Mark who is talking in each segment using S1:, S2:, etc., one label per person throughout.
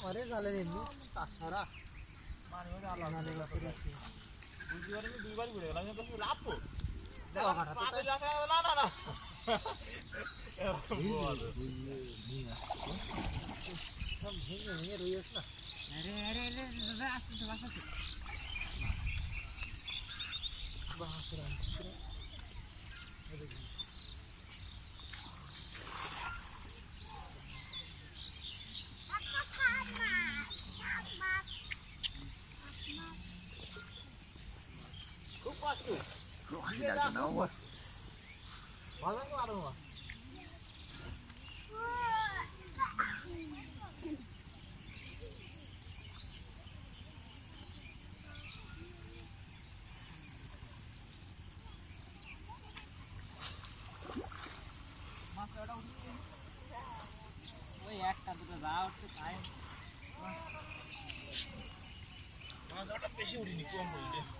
S1: ঘরে জালের এমনি তাছাড়া
S2: দুইবারই ঘুরে গেলাম লাভ না না না
S3: আরে আরে আসতে তো আসতে
S1: বাহ
S2: gosto. Curiosidade
S1: não, ó. Olha lá, ó.
S3: ওই একটা দুটো যাও একটু
S2: peixe বেশি উঠিনি কম
S1: বুঝলে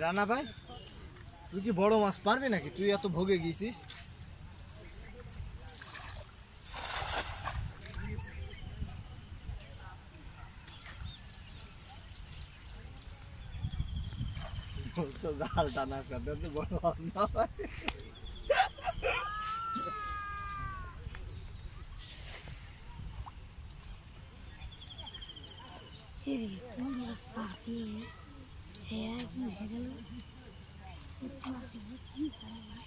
S1: রানা ভাই? তুই কি বড় মাছ পারবি নাকি? তুই এত ভোগে তো জাল টানা করতে তো रेखों
S4: में काफ़ी है। की है